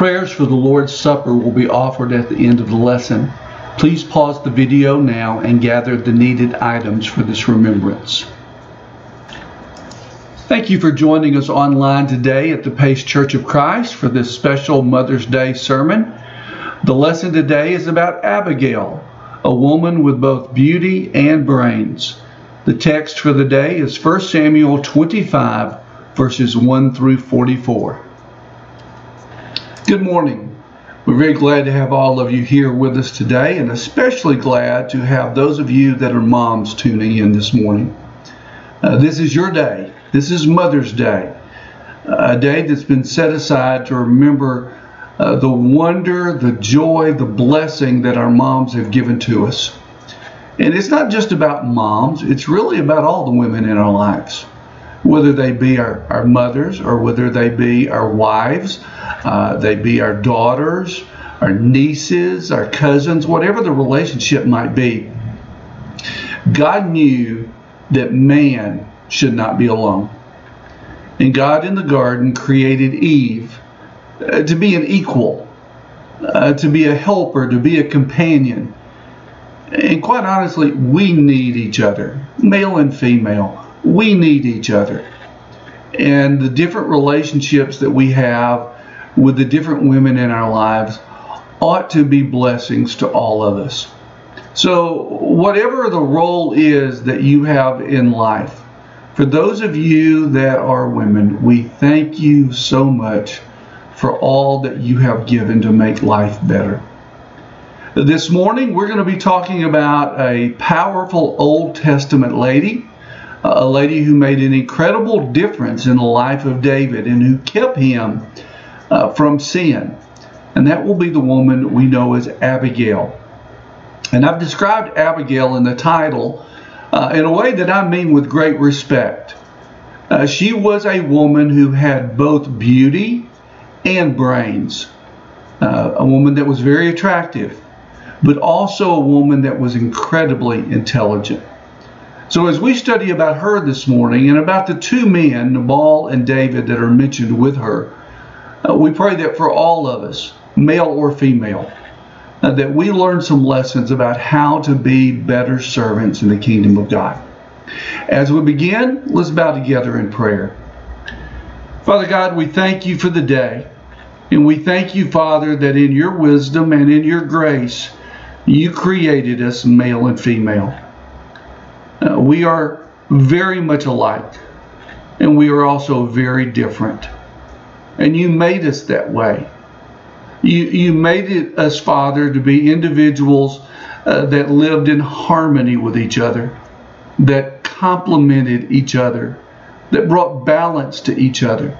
Prayers for the Lord's Supper will be offered at the end of the lesson. Please pause the video now and gather the needed items for this remembrance. Thank you for joining us online today at the Pace Church of Christ for this special Mother's Day sermon. The lesson today is about Abigail, a woman with both beauty and brains. The text for the day is 1 Samuel 25, verses 1 through 44. Good morning. We're very glad to have all of you here with us today, and especially glad to have those of you that are moms tuning in this morning. Uh, this is your day this is Mother's Day, a day that's been set aside to remember uh, the wonder, the joy, the blessing that our moms have given to us. And it's not just about moms, it's really about all the women in our lives, whether they be our, our mothers or whether they be our wives, uh, they be our daughters, our nieces, our cousins, whatever the relationship might be. God knew that man should not be alone. And God in the garden created Eve uh, to be an equal, uh, to be a helper, to be a companion. And quite honestly, we need each other, male and female. We need each other. And the different relationships that we have with the different women in our lives ought to be blessings to all of us. So, whatever the role is that you have in life, for those of you that are women, we thank you so much for all that you have given to make life better. This morning, we're going to be talking about a powerful Old Testament lady, a lady who made an incredible difference in the life of David and who kept him uh, from sin. And that will be the woman we know as Abigail. And I've described Abigail in the title uh, in a way that I mean with great respect. Uh, she was a woman who had both beauty and brains, uh, a woman that was very attractive, but also a woman that was incredibly intelligent. So, as we study about her this morning and about the two men, Nabal and David, that are mentioned with her, uh, we pray that for all of us, male or female, uh, that we learn some lessons about how to be better servants in the kingdom of God. As we begin, let's bow together in prayer. Father God, we thank you for the day. And we thank you, Father, that in your wisdom and in your grace, you created us male and female. Uh, we are very much alike, and we are also very different. And you made us that way. You, you made it, us, Father, to be individuals uh, that lived in harmony with each other, that complemented each other, that brought balance to each other.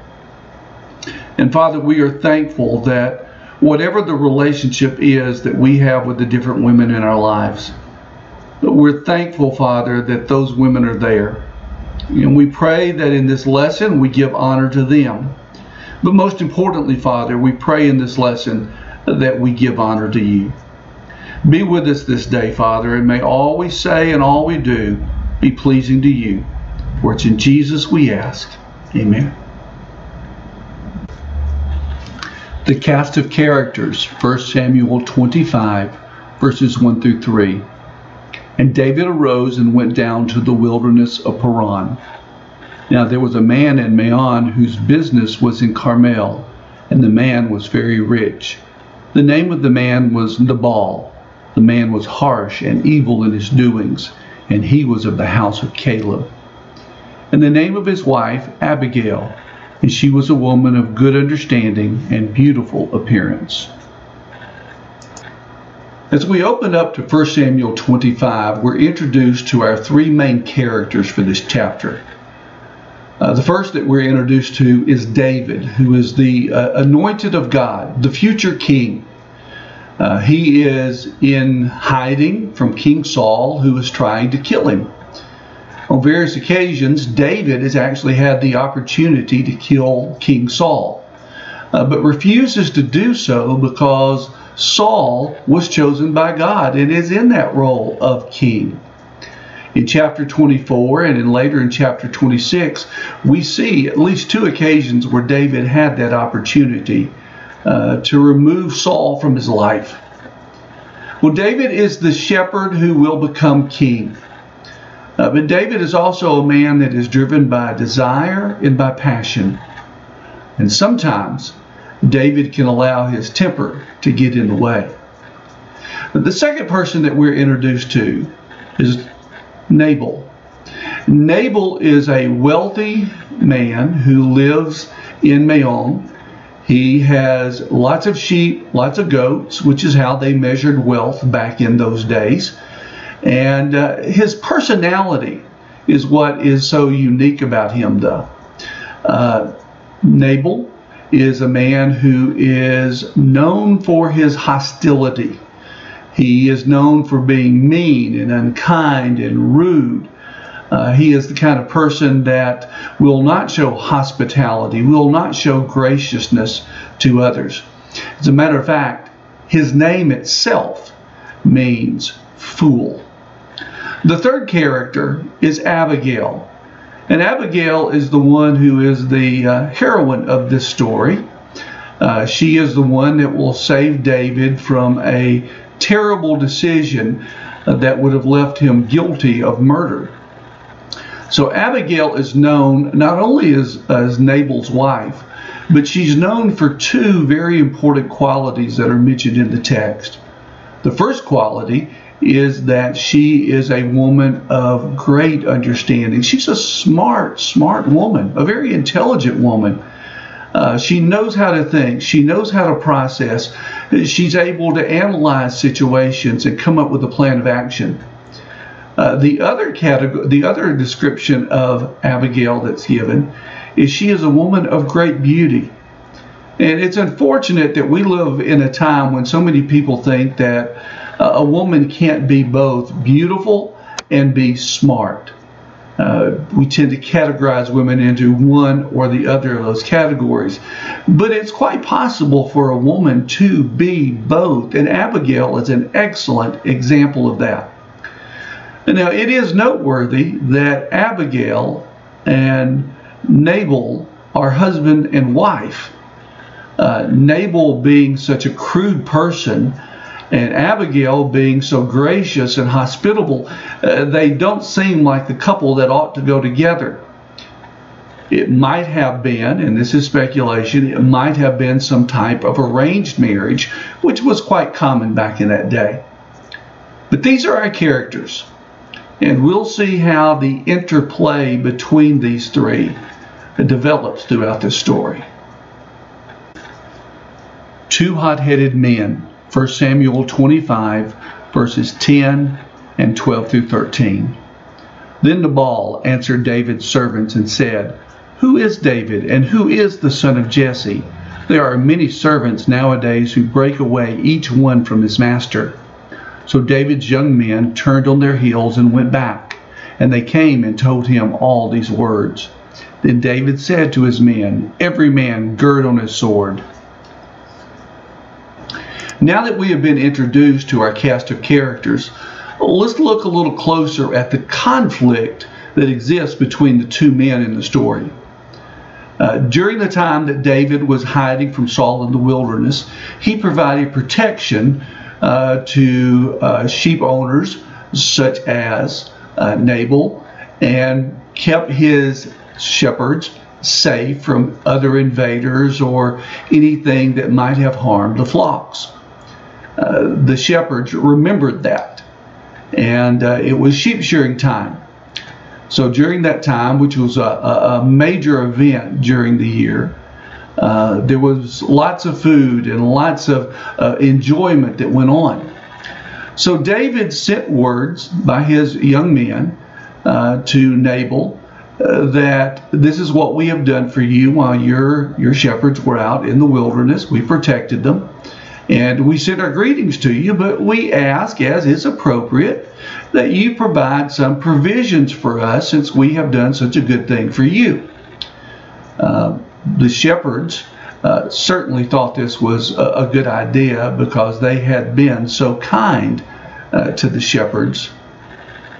And Father, we are thankful that whatever the relationship is that we have with the different women in our lives, we're thankful, Father, that those women are there. And we pray that in this lesson we give honor to them. But most importantly, Father, we pray in this lesson that we give honor to you. Be with us this day, Father, and may all we say and all we do be pleasing to you. For it's in Jesus we ask. Amen. The cast of characters, 1 Samuel 25, verses 1 through 3. And David arose and went down to the wilderness of Paran. Now there was a man in Maon whose business was in Carmel, and the man was very rich. The name of the man was Nabal. The man was harsh and evil in his doings, and he was of the house of Caleb. And the name of his wife, Abigail, and she was a woman of good understanding and beautiful appearance. As we open up to 1 Samuel 25, we're introduced to our three main characters for this chapter. Uh, the first that we're introduced to is David, who is the uh, anointed of God, the future king. Uh, he is in hiding from King Saul, who is trying to kill him. On various occasions, David has actually had the opportunity to kill King Saul, uh, but refuses to do so because Saul was chosen by God and is in that role of king. In chapter 24 and in later in chapter 26, we see at least two occasions where David had that opportunity uh, to remove Saul from his life. Well, David is the shepherd who will become king. Uh, but David is also a man that is driven by desire and by passion. And sometimes David can allow his temper to get in the way. The second person that we're introduced to is Nabal. Nabal is a wealthy man who lives in Maon. He has lots of sheep, lots of goats, which is how they measured wealth back in those days. And uh, his personality is what is so unique about him, though. Uh, Nabal is a man who is known for his hostility. He is known for being mean and unkind and rude. Uh, he is the kind of person that will not show hospitality, will not show graciousness to others. As a matter of fact, his name itself means fool. The third character is Abigail. And Abigail is the one who is the uh, heroine of this story. Uh, she is the one that will save David from a terrible decision uh, that would have left him guilty of murder. So Abigail is known not only as, as Nabal's wife, but she's known for two very important qualities that are mentioned in the text. The first quality is that she is a woman of great understanding. She's a smart, smart woman, a very intelligent woman. Uh, she knows how to think. She knows how to process. She's able to analyze situations and come up with a plan of action. Uh, the other category, the other description of Abigail that's given is she is a woman of great beauty. And it's unfortunate that we live in a time when so many people think that a woman can't be both beautiful and be smart. Uh, we tend to categorize women into one or the other of those categories. But it's quite possible for a woman to be both, and Abigail is an excellent example of that. Now, it is noteworthy that Abigail and Nabal are husband and wife. Uh, Nabal being such a crude person and Abigail being so gracious and hospitable, uh, they don't seem like the couple that ought to go together. It might have been, and this is speculation, it might have been some type of arranged marriage, which was quite common back in that day. But these are our characters, and we'll see how the interplay between these three develops throughout this story. Two hot headed men 1 Samuel 25, verses 10 and 12 through 13. Then Nabal answered David's servants and said, Who is David, and who is the son of Jesse? There are many servants nowadays who break away each one from his master. So David's young men turned on their heels and went back, and they came and told him all these words. Then David said to his men, Every man gird on his sword. Now that we have been introduced to our cast of characters, let's look a little closer at the conflict that exists between the two men in the story. Uh, during the time that David was hiding from Saul in the wilderness, he provided protection uh, to uh, sheep owners such as uh, Nabal and kept his shepherds safe from other invaders or anything that might have harmed the flocks. Uh, the shepherds remembered that. And uh, it was sheep shearing time. So during that time, which was a, a major event during the year, uh, there was lots of food and lots of uh, enjoyment that went on. So David sent words by his young men uh, to Nabal that this is what we have done for you while your your shepherds were out in the wilderness. We protected them. And we send our greetings to you, but we ask, as is appropriate, that you provide some provisions for us since we have done such a good thing for you. Uh, the shepherds uh, certainly thought this was a, a, good idea because they had been so kind uh, to the shepherds.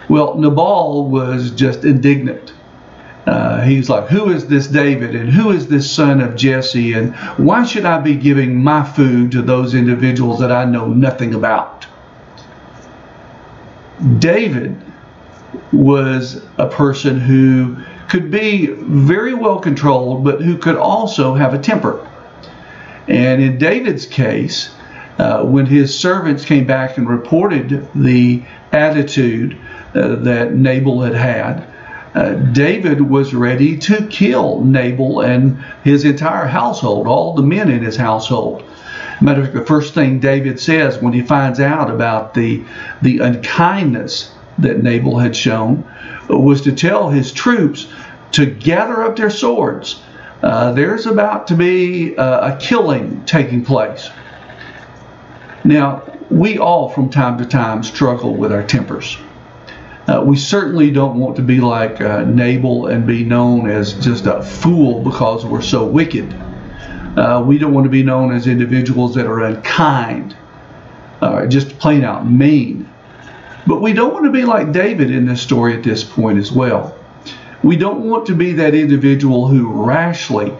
Well, Nabal was just indignant. Uh, he's like, Who is this David? And who is this son of Jesse? And why should I be giving my food to those individuals that I know nothing about? David was a person who could be very well controlled, but who could also have a temper. And in David's case, uh, when his servants came back and reported the attitude uh, that Nabal had had, uh, David was ready to kill Nabal and his entire household, all the men in his household. Matter of fact, the first thing David says when he finds out about the the unkindness that Nabal had shown was to tell his troops to gather up their swords. Uh, there's about to be uh, a killing taking place. Now, we all from time to time struggle with our tempers. Uh, we certainly don't want to be like uh, Nabal and be known as just a fool because we're so wicked. Uh, we don't want to be known as individuals that are unkind, uh, just plain out mean. But we don't want to be like David in this story at this point as well. We don't want to be that individual who rashly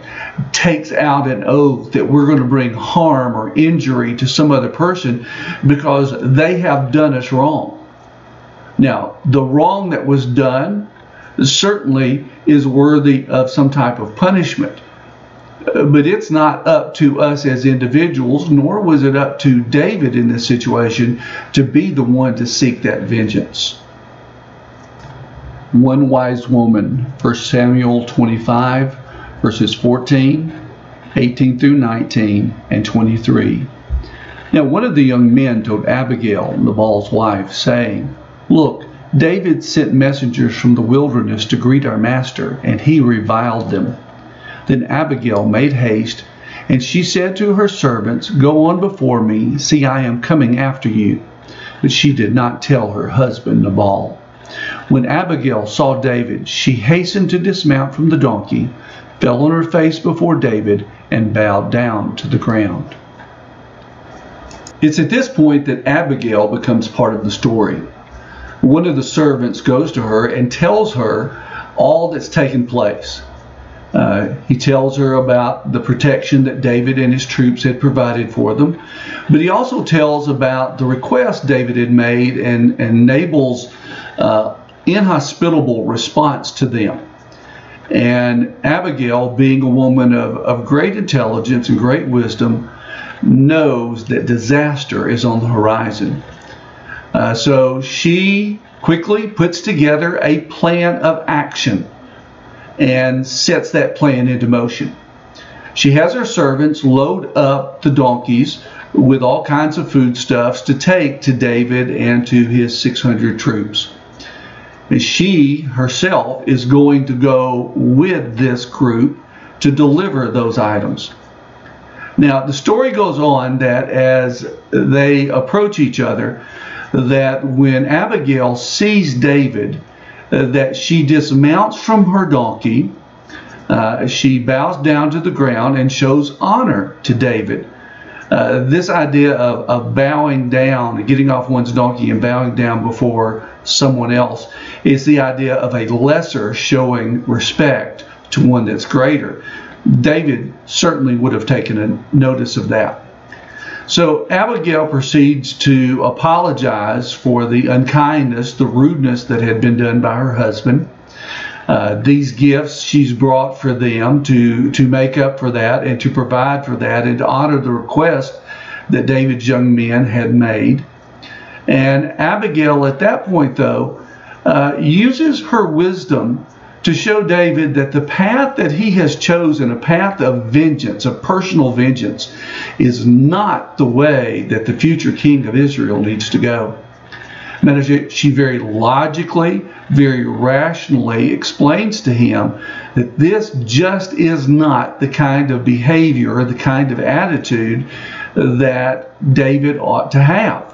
takes out an oath that we're going to bring harm or injury to some other person because they have done us wrong. Now, the wrong that was done certainly is worthy of some type of punishment. Uh, but it's not up to us as individuals, nor was it up to David in this situation to be the one to seek that vengeance. One wise woman, 1 Samuel 25, verses 14, 18 through 19, and 23. Now, one of the young men told Abigail, Nabal's wife, saying, Look, David sent messengers from the wilderness to greet our master, and he reviled them. Then Abigail made haste, and she said to her servants, Go on before me, see I am coming after you. But she did not tell her husband Nabal. When Abigail saw David, she hastened to dismount from the donkey, fell on her face before David, and bowed down to the ground. It's at this point that Abigail becomes part of the story. One of the servants goes to her and tells her all that's taken place. Uh, he tells her about the protection that David and his troops had provided for them, but he also tells about the request David had made and, and Nabal's uh, inhospitable response to them. And Abigail, being a woman of, of great intelligence and great wisdom, knows that disaster is on the horizon. Uh, so she quickly puts together a plan of action and sets that plan into motion. She has her servants load up the donkeys with all kinds of foodstuffs to take to David and to his 600 troops. And she herself is going to go with this group to deliver those items. Now, the story goes on that as they approach each other, that when Abigail sees David, uh, that she dismounts from her donkey. Uh, she bows down to the ground and shows honor to David. Uh, this idea of, of bowing down, getting off one's donkey and bowing down before someone else, is the idea of a lesser showing respect to one that's greater. David certainly would have taken a notice of that. So Abigail proceeds to apologize for the unkindness, the rudeness that had been done by her husband. Uh, these gifts she's brought for them to, to make up for that and to provide for that and to honor the request that David's young men had made. And Abigail, at that point, though, uh, uses her wisdom to show David that the path that he has chosen, a path of vengeance, of personal vengeance, is not the way that the future king of Israel needs to go. Matter she very logically, very rationally explains to him that this just is not the kind of behavior or the kind of attitude that David ought to have.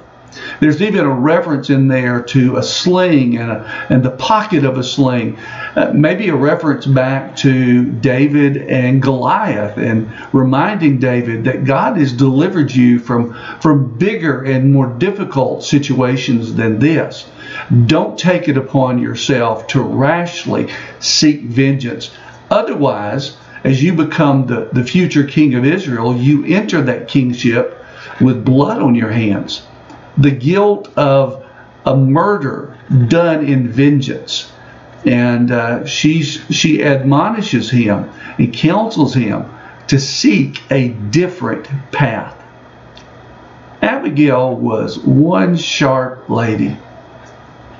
There's even a reference in there to a sling and, a, and the pocket of a sling. Uh, maybe a reference back to David and Goliath and reminding David that God has delivered you from, from bigger and more difficult situations than this. Don't take it upon yourself to rashly seek vengeance. Otherwise, as you become the, the future king of Israel, you enter that kingship with blood on your hands. The guilt of a murder done in vengeance. And uh, she admonishes him and counsels him to seek a different path. Abigail was one sharp lady.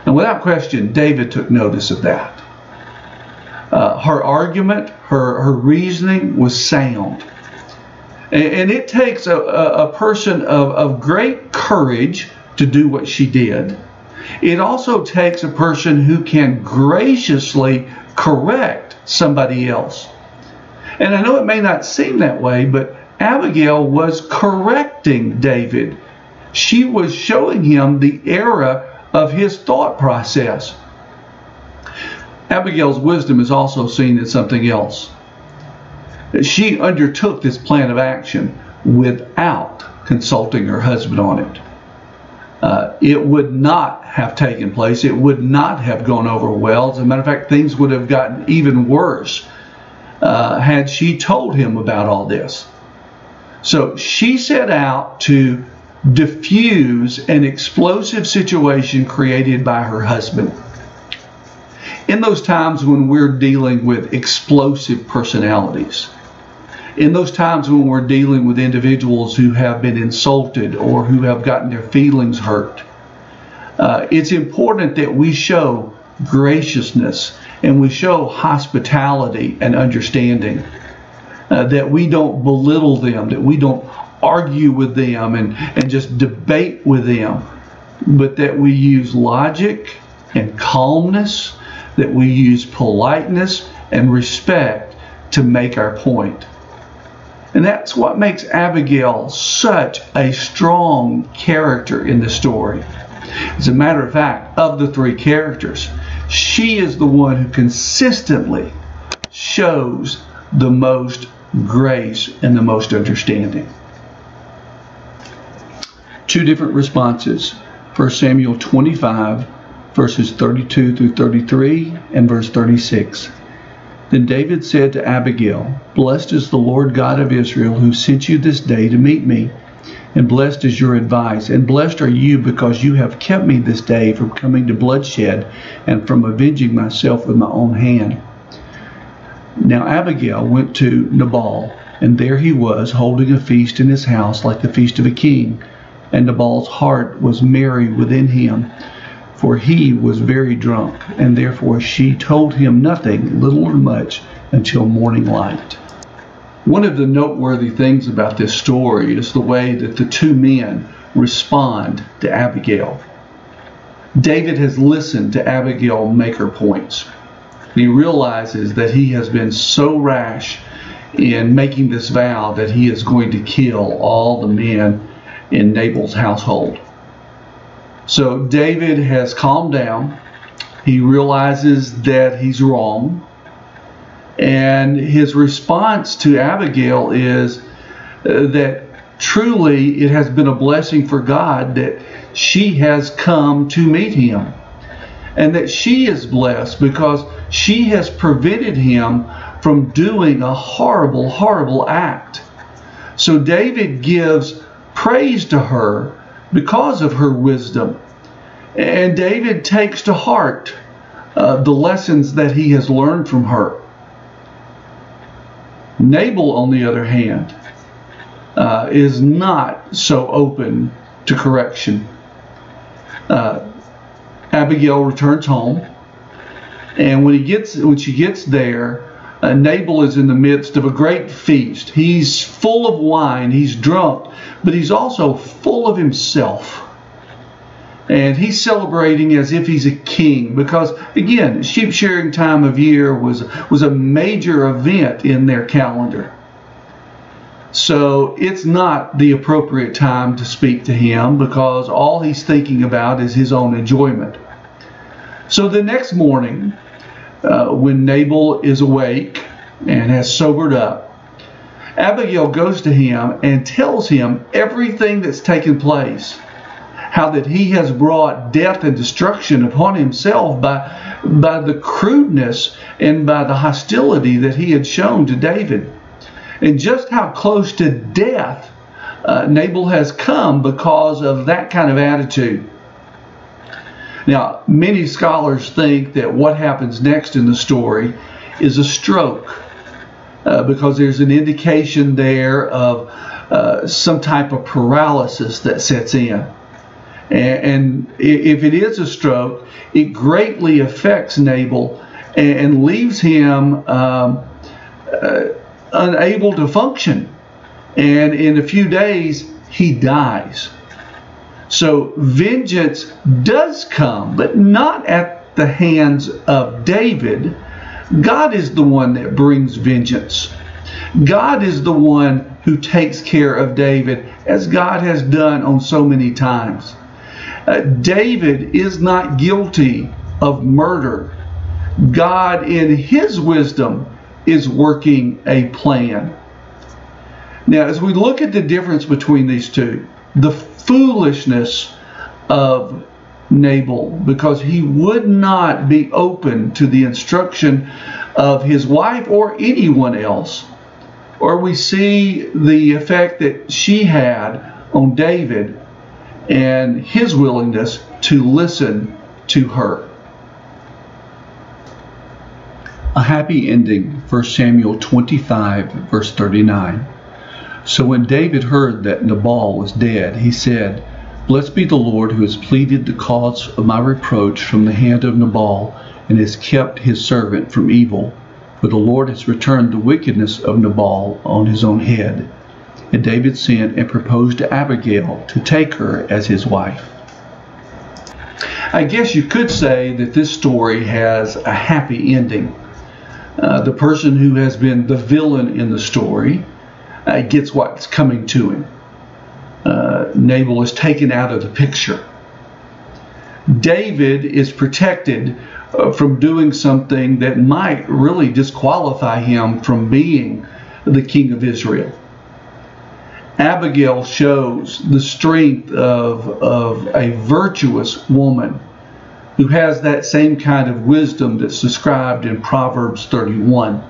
And without question, David took notice of that. Uh, her argument, her, her reasoning was sound. And, it takes a, a, person of, of great courage to do what she did. It also takes a person who can graciously correct somebody else. And I know it may not seem that way, but Abigail was correcting David. She was showing him the error of his thought process. Abigail's wisdom is also seen in something else. She undertook this plan of action without consulting her husband on it. Uh, it would not have taken place. It would not have gone over well. As a matter of fact, things would have gotten even worse uh, had she told him about all this. So she set out to diffuse an explosive situation created by her husband. In those times when we're dealing with explosive personalities, in those times when we're dealing with individuals who have been insulted or who have gotten their feelings hurt, uh, it's important that we show graciousness and we show hospitality and understanding. Uh, that we don't belittle them, that we don't argue with them and, and just debate with them, but that we use logic and calmness, that we use politeness and respect to make our point. And that's what makes Abigail such a strong character in the story. As a matter of fact, of the three characters, she is the one who consistently shows the most grace and the most understanding. Two different responses. 1 Samuel 25, verses 32 through 33, and verse 36. Then David said to Abigail, Blessed is the Lord God of Israel, who sent you this day to meet me. And blessed is your advice, and blessed are you because you have kept me this day from coming to bloodshed and from avenging myself with my own hand. Now Abigail went to Nabal, and there he was, holding a feast in his house like the feast of a king. And Nabal's heart was merry within him, for he was very drunk, and therefore she told him nothing, little or much, until morning light. One of the noteworthy things about this story is the way that the two men respond to Abigail. David has listened to Abigail make her points he realizes that he has been so rash in making this vow that he is going to kill all the men in Nabal's household. So David has calmed down. He realizes that he's wrong. And his response to Abigail is uh, that truly it has been a blessing for God that she has come to meet him. And that she is blessed because she has prevented him from doing a horrible, horrible act. So David gives praise to her because of her wisdom. And David takes to heart uh, the lessons that he has learned from her. Nabal, on the other hand, uh, is not so open to correction. Uh, Abigail returns home and when he gets when she gets there, uh, Nabal is in the midst of a great feast. He's full of wine, he's drunk, but he's also full of himself. And he's celebrating as if he's a king because, again, sheep shearing time of year was, was a major event in their calendar. So it's not the appropriate time to speak to him because all he's thinking about is his own enjoyment. So the next morning, uh, when Nabal is awake and has sobered up, Abigail goes to him and tells him everything that's taken place. how that he has brought death and destruction upon himself by, by the crudeness and by the hostility that he had shown to David. And just how close to death uh, Nabal has come because of that kind of attitude. Now, many scholars think that what happens next in the story is a stroke uh, because there's an indication there of uh, some type of paralysis that sets in. And, and, if it is a stroke, it greatly affects Nabal and, and leaves him um, uh, unable to function. And in a few days, he dies. So vengeance does come, but not at the hands of David. God is the one that brings vengeance. God is the one who takes care of David, as God has done on so many times. Uh, David is not guilty of murder. God, in his wisdom, is working a plan. Now, as we look at the difference between these two, the foolishness of Nabal, because he would not be open to the instruction of his wife or anyone else, or we see the effect that she had on David and his willingness to listen to her. A happy ending, 1 Samuel 25, verse 39. So when David heard that Nabal was dead, he said, Blessed be the Lord who has pleaded the cause of my reproach from the hand of Nabal and has kept his servant from evil. For the Lord has returned the wickedness of Nabal on his own head. And David sent and proposed to Abigail to take her as his wife. I guess you could say that this story has a happy ending. Uh, the person who has been the villain in the story uh, gets what's coming to him. Uh, Nabal is taken out of the picture. David is protected uh, from doing something that might really disqualify him from being the king of Israel. Abigail shows the strength of, of a virtuous woman who has that same kind of wisdom that's described in Proverbs 31.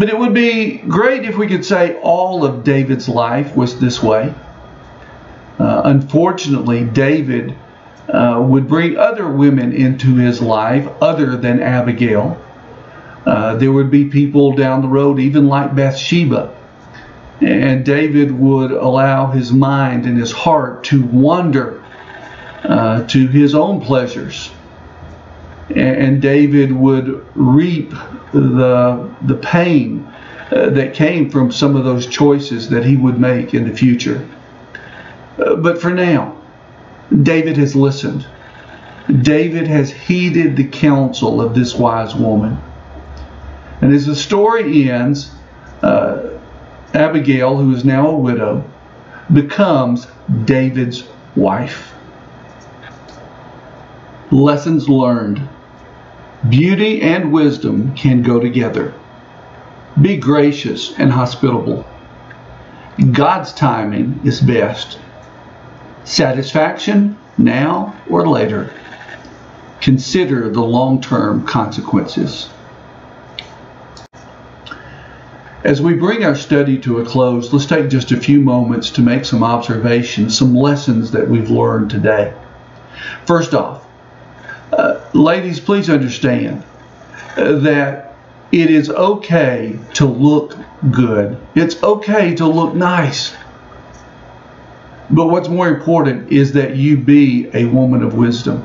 But it would be great if we could say all of David's life was this way. Uh, unfortunately, David uh, would bring other women into his life other than Abigail. Uh, there would be people down the road, even like Bathsheba. And David would allow his mind and his heart to wander uh, to his own pleasures. And David would reap the, the pain uh, that came from some of those choices that he would make in the future. Uh, but for now, David has listened. David has heeded the counsel of this wise woman. And as the story ends, uh, Abigail, who is now a widow, becomes David's wife. Lessons learned. Beauty and wisdom can go together. Be gracious and hospitable. God's timing is best. Satisfaction now or later. Consider the long term consequences. As we bring our study to a close, let's take just a few moments to make some observations, some lessons that we've learned today. First off, uh, ladies, please understand uh, that it is okay to look good. It's okay to look nice. But what's more important is that you be a woman of wisdom.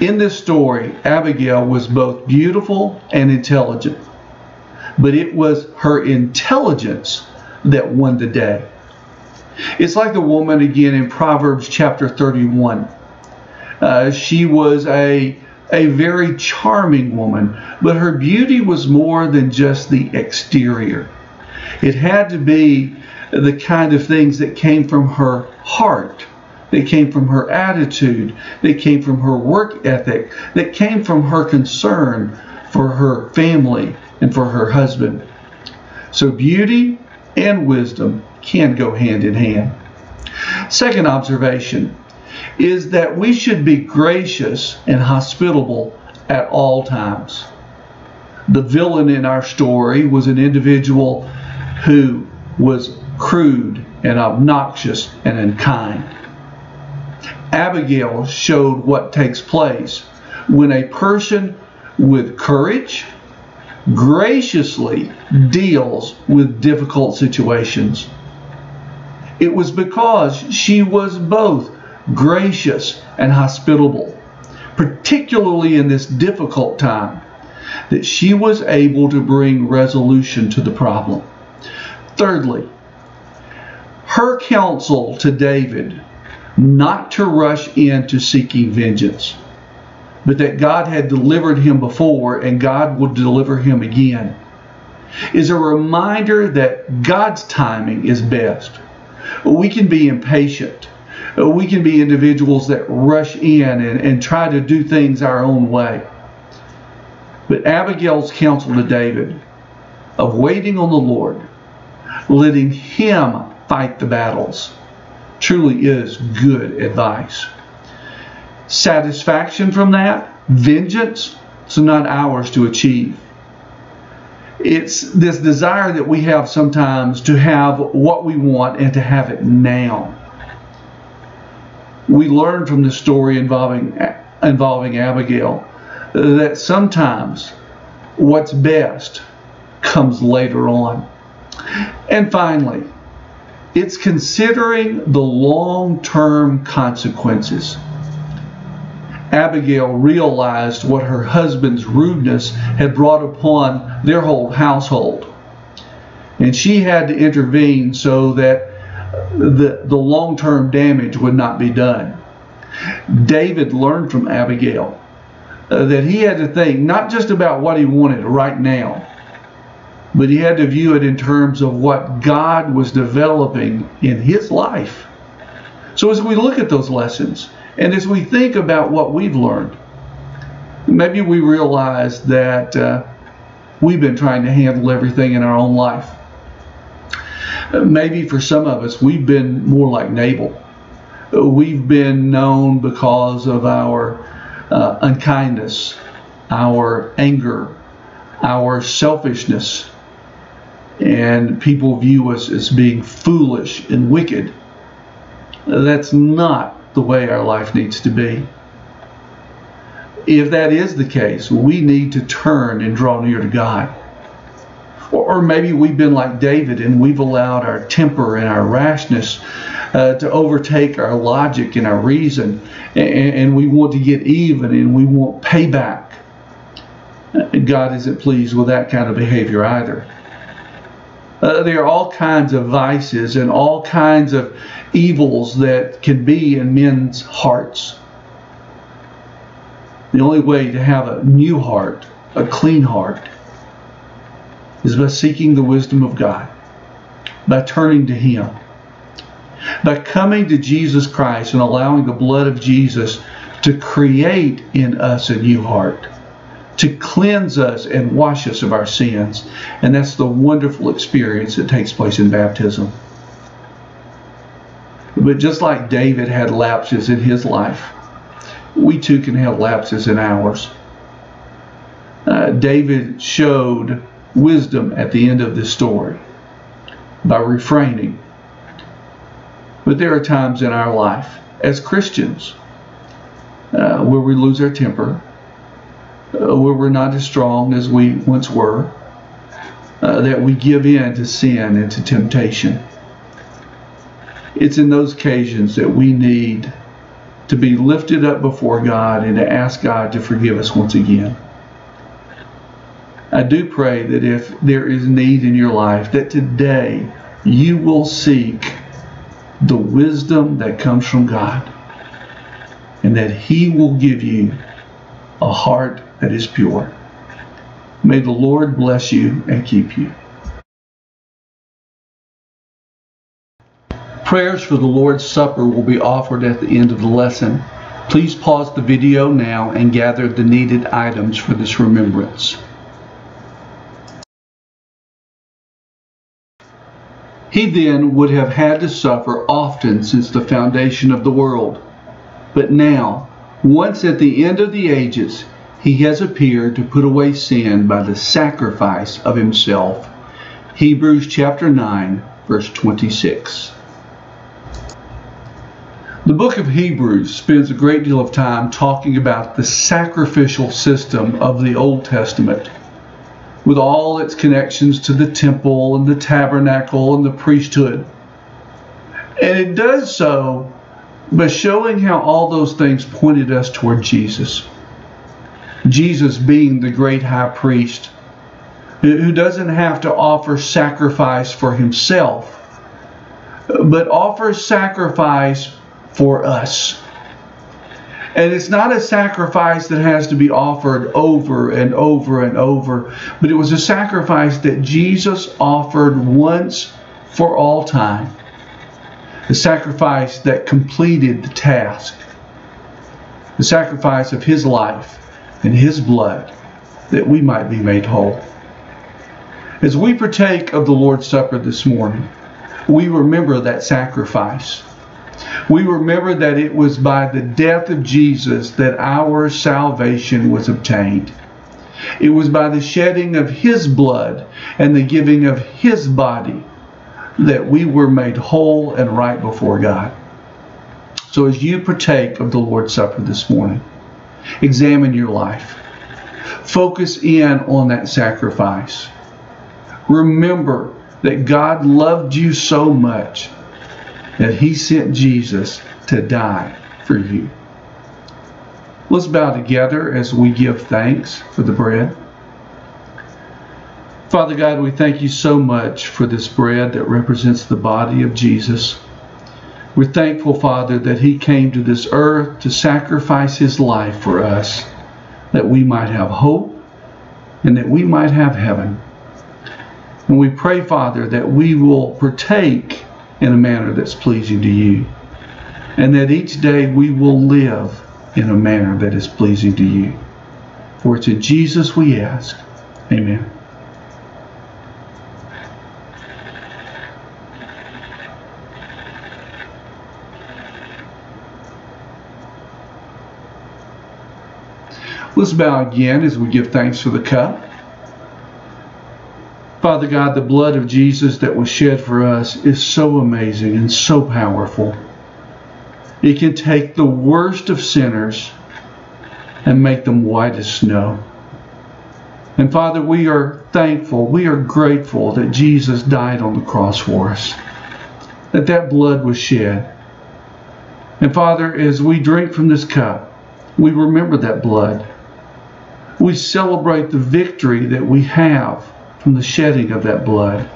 In this story, Abigail was both beautiful and intelligent, but it was her intelligence that won the day. It's like the woman again in Proverbs chapter 31. Uh, she was a, a very charming woman, but her beauty was more than just the exterior. It had to be the kind of things that came from her heart, that came from her attitude, that came from her work ethic, that came from her concern for her family and for her husband. So beauty and wisdom can go hand in hand. Second observation is that we should be gracious and hospitable at all times. The villain in our story was an individual who was crude and obnoxious and unkind. Abigail showed what takes place when a person with courage graciously deals with difficult situations. It was because she was both gracious and hospitable, particularly in this difficult time, that she was able to bring resolution to the problem. Thirdly, her counsel to David not to rush into seeking vengeance, but that God had delivered him before and God will deliver him again, is a reminder that God's timing is best. We can be impatient. We can be individuals that rush in and, and try to do things our own way. But Abigail's counsel to David of waiting on the Lord, letting Him fight the battles, truly is good advice. Satisfaction from that, vengeance, it's not ours to achieve. It's this desire that we have sometimes to have what we want and to have it now. We learn from the story involving involving Abigail that sometimes what's best comes later on. And finally, it's considering the long term consequences. Abigail realized what her husband's rudeness had brought upon their whole household. And she had to intervene so that the, the long term damage would not be done. David learned from Abigail uh, that he had to think not just about what he wanted right now, but he had to view it in terms of what God was developing in his life. So as we look at those lessons and as we think about what we've learned, maybe we realize that uh, we've been trying to handle everything in our own life. Maybe for some of us, we've been more like Nabal. We've been known because of our uh, unkindness, our anger, our selfishness, and people view us as being foolish and wicked. That's not the way our life needs to be. If that is the case, we need to turn and draw near to God. Or, maybe we've been like David and we've allowed our temper and our rashness uh, to overtake our logic and our reason, and, and we want to get even and we want payback. God isn't pleased with that kind of behavior either. Uh, there are all kinds of vices and all kinds of evils that can be in men's hearts. The only way to have a new heart, a clean heart, is by seeking the wisdom of God, by turning to Him, by coming to Jesus Christ and allowing the blood of Jesus to create in us a new heart to cleanse us and wash us of our sins. And that's the wonderful experience that takes place in baptism. But just like David had lapses in his life, we too can have lapses in ours. Uh, David showed wisdom at the end of this story by refraining. But there are times in our life as Christians uh, where we lose our temper, uh, where we're not as strong as we once were, uh, that we give in to sin and to temptation. It's in those occasions that we need to be lifted up before God and to ask God to forgive us once again. I do pray that if there is need in your life, that today you will seek the wisdom that comes from God and that He will give you a heart that is pure. May the Lord bless you and keep you. Prayers for the Lord's Supper will be offered at the end of the lesson. Please pause the video now and gather the needed items for this remembrance. He then would have had to suffer often since the foundation of the world. But now, once at the end of the ages, he has appeared to put away sin by the sacrifice of himself. Hebrews chapter 9, verse 26. The book of Hebrews spends a great deal of time talking about the sacrificial system of the Old Testament, with all its connections to the temple and the tabernacle and the priesthood. And it does so by showing how all those things pointed us toward Jesus. Jesus being the great high priest who doesn't have to offer sacrifice for himself, but offers sacrifice for us. And it's not a sacrifice that has to be offered over and over and over, but it was a sacrifice that Jesus offered once for all time. The sacrifice that completed the task. The sacrifice of his life and his blood that we might be made whole. As we partake of the Lord's Supper this morning, we remember that sacrifice. We remember that it was by the death of Jesus that our salvation was obtained. It was by the shedding of His blood and the giving of His body that we were made whole and right before God. So as you partake of the Lord's Supper this morning, Examine your life. Focus in on that sacrifice. Remember that God loved you so much that He sent Jesus to die for you. Let's bow together as we give thanks for the bread. Father God, we thank you so much for this bread that represents the body of Jesus. We're thankful, Father, that He came to this earth to sacrifice His life for us, that we might have hope and that we might have heaven. And we pray, Father, that we will partake in a manner that's pleasing to you, and that each day we will live in a manner that is pleasing to you. For it's in Jesus we ask. Amen. Let's bow again as we give thanks for the cup. Father God, the blood of Jesus that was shed for us is so amazing and so powerful. It can take the worst of sinners and make them white as snow. And Father, we are thankful, we are grateful that Jesus died on the cross for us, that that blood was shed. And Father, as we drink from this cup, we remember that blood we celebrate the victory that we have from the shedding of that blood.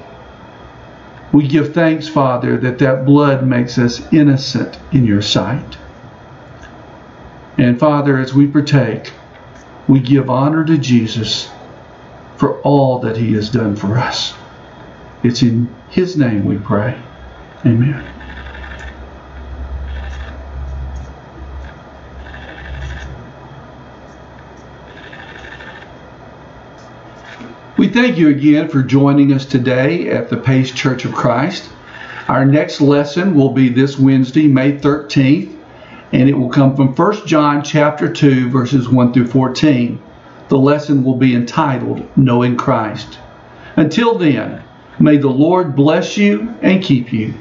We give thanks, Father, that that blood makes us innocent in your sight. And Father, as we partake, we give honor to Jesus for all that he has done for us. It's in his name we pray. Amen. Thank you again for joining us today at the Pace Church of Christ. Our next lesson will be this Wednesday, May 13th, and it will come from 1 John chapter 2 verses 1 through 14. The lesson will be entitled Knowing Christ. Until then, may the Lord bless you and keep you.